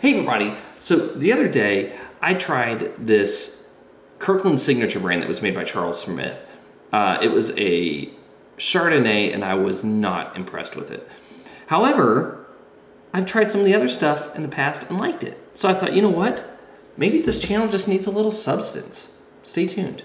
Hey everybody, so the other day I tried this Kirkland Signature brand that was made by Charles Smith. Uh, it was a Chardonnay and I was not impressed with it. However, I've tried some of the other stuff in the past and liked it. So I thought, you know what? Maybe this channel just needs a little substance. Stay tuned.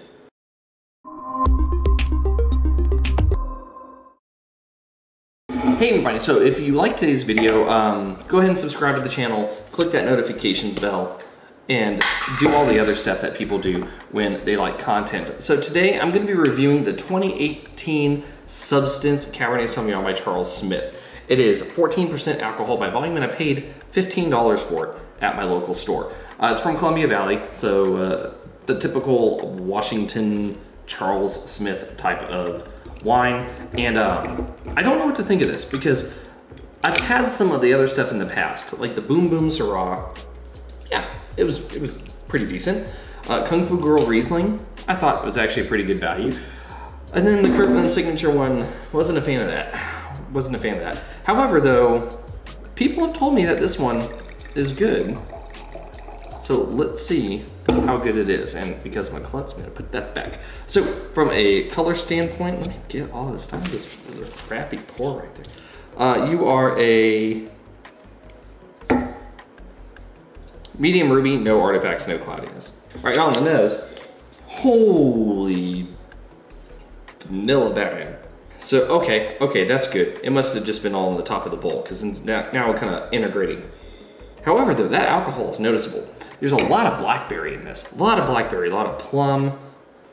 Hey everybody, so if you like today's video, um, go ahead and subscribe to the channel, click that notifications bell, and do all the other stuff that people do when they like content. So today I'm gonna be reviewing the 2018 Substance Cabernet Sauvignon by Charles Smith. It is 14% alcohol by volume and I paid $15 for it at my local store. Uh, it's from Columbia Valley, so uh, the typical Washington Charles Smith type of wine. And um, I don't know what to think of this because I've had some of the other stuff in the past, like the Boom Boom Syrah. Yeah, it was it was pretty decent. Uh, Kung Fu Girl Riesling, I thought it was actually a pretty good value. And then the Kirkland Signature one, wasn't a fan of that. Wasn't a fan of that. However, though, people have told me that this one is good. So let's see how good it is. And because my klutz, I'm gonna put that back. So from a color standpoint, let me get all this stuff. This is a crappy pour right there. Uh, you are a medium ruby, no artifacts, no cloudiness. All right, now on the nose. Holy vanilla Batman. So, okay, okay, that's good. It must have just been all on the top of the bowl because now, now we're kind of integrating. However, though, that alcohol is noticeable. There's a lot of blackberry in this. A lot of blackberry, a lot of plum,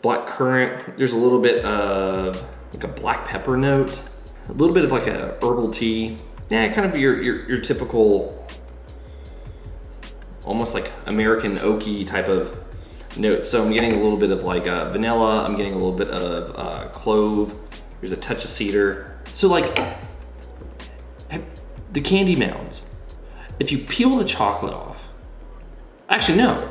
black currant. There's a little bit of like a black pepper note, a little bit of like a herbal tea. Yeah, kind of your, your, your typical, almost like American oaky type of notes. So I'm getting a little bit of like uh, vanilla. I'm getting a little bit of uh, clove. There's a touch of cedar. So like the candy mounds, if you peel the chocolate off, Actually, no.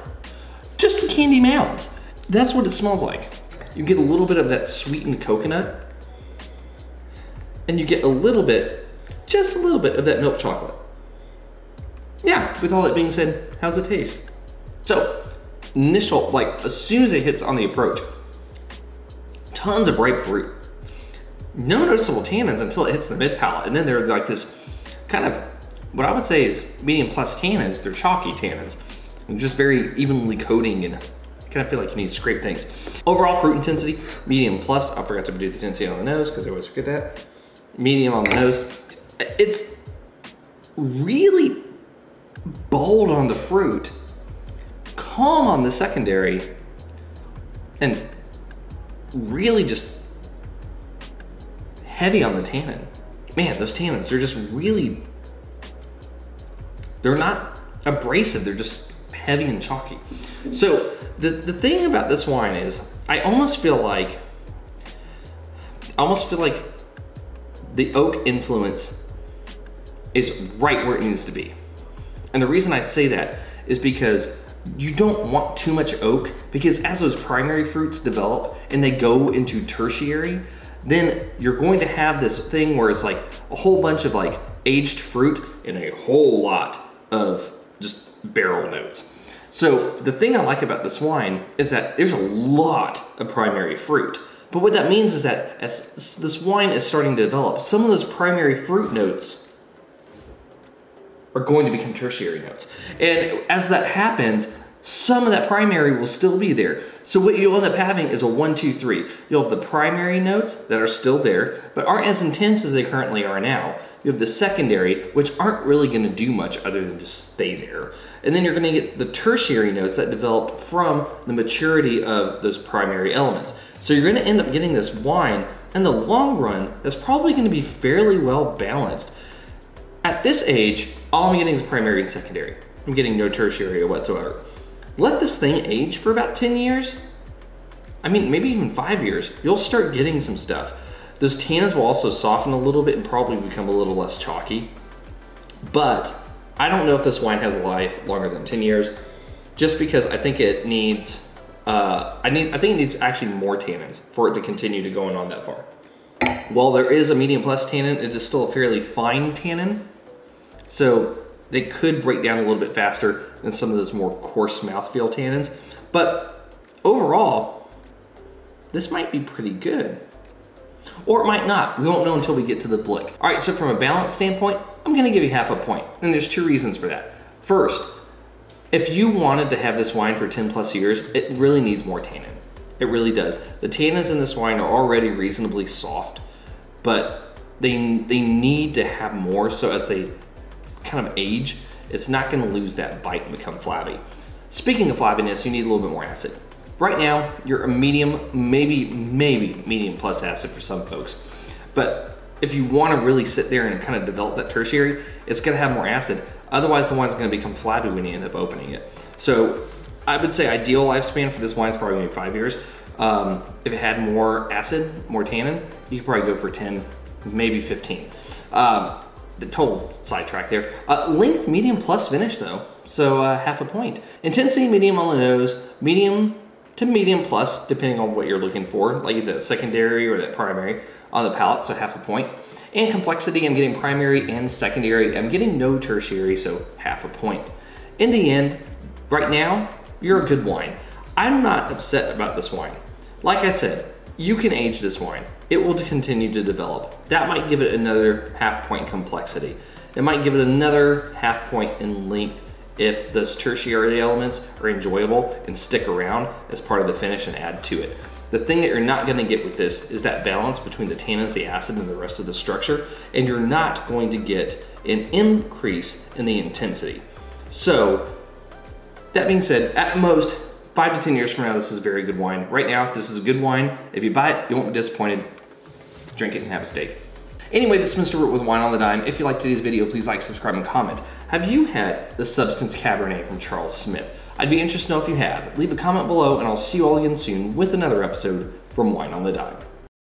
Just the candy mounds. That's what it smells like. You get a little bit of that sweetened coconut, and you get a little bit, just a little bit of that milk chocolate. Yeah, with all that being said, how's it taste? So, initial, like, as soon as it hits on the approach, tons of ripe fruit. No noticeable tannins until it hits the mid palate, and then they're like this kind of, what I would say is medium plus tannins, they're chalky tannins just very evenly coating and kind of feel like you need to scrape things. Overall fruit intensity, medium plus. I forgot to do the intensity on the nose because I always forget that. Medium on the nose. It's really bold on the fruit, calm on the secondary, and really just heavy on the tannin. Man, those tannins, they're just really, they're not abrasive, they're just heavy and chalky. So the, the thing about this wine is I almost feel like, I almost feel like the oak influence is right where it needs to be. And the reason I say that is because you don't want too much oak because as those primary fruits develop and they go into tertiary, then you're going to have this thing where it's like a whole bunch of like aged fruit and a whole lot of just barrel notes. So the thing I like about this wine is that there's a lot of primary fruit. But what that means is that as this wine is starting to develop, some of those primary fruit notes are going to become tertiary notes. And as that happens, some of that primary will still be there. So what you'll end up having is a one, two, three. You'll have the primary notes that are still there, but aren't as intense as they currently are now. You have the secondary, which aren't really gonna do much other than just stay there. And then you're gonna get the tertiary notes that developed from the maturity of those primary elements. So you're gonna end up getting this wine in the long run that's probably gonna be fairly well balanced. At this age, all I'm getting is primary and secondary. I'm getting no tertiary whatsoever. Let this thing age for about 10 years. I mean, maybe even five years. You'll start getting some stuff. Those tannins will also soften a little bit and probably become a little less chalky. But I don't know if this wine has a life longer than 10 years, just because I think it needs, uh, I need, I think it needs actually more tannins for it to continue to going on that far. While there is a medium plus tannin, it is still a fairly fine tannin. So they could break down a little bit faster than some of those more coarse mouthfeel tannins. But overall, this might be pretty good. Or it might not. We won't know until we get to the BLIC. All right, so from a balance standpoint, I'm gonna give you half a point. And there's two reasons for that. First, if you wanted to have this wine for 10 plus years, it really needs more tannin. It really does. The tannins in this wine are already reasonably soft, but they, they need to have more so as they kind of age, it's not gonna lose that bite and become flabby. Speaking of flabbiness, you need a little bit more acid. Right now, you're a medium, maybe, maybe medium plus acid for some folks. But if you wanna really sit there and kind of develop that tertiary, it's gonna have more acid. Otherwise, the wine's gonna become flabby when you end up opening it. So I would say ideal lifespan for this wine is probably gonna be five years. Um, if it had more acid, more tannin, you could probably go for 10, maybe 15. Um, total sidetrack there. Uh, length, medium plus finish though, so uh, half a point. Intensity, medium on the nose, medium to medium plus, depending on what you're looking for, like the secondary or the primary on the palate, so half a point. And complexity, I'm getting primary and secondary. I'm getting no tertiary, so half a point. In the end, right now, you're a good wine. I'm not upset about this wine. Like I said, you can age this wine. It will continue to develop. That might give it another half point complexity. It might give it another half point in length if those tertiary elements are enjoyable and stick around as part of the finish and add to it. The thing that you're not gonna get with this is that balance between the tannins, the acid, and the rest of the structure, and you're not going to get an increase in the intensity. So, that being said, at most, five to 10 years from now, this is a very good wine. Right now, this is a good wine. If you buy it, you won't be disappointed. Drink it and have a steak. Anyway, this is Mr. Root with Wine on the Dime. If you liked today's video, please like, subscribe, and comment. Have you had the Substance Cabernet from Charles Smith? I'd be interested to know if you have. Leave a comment below, and I'll see you all again soon with another episode from Wine on the Dime.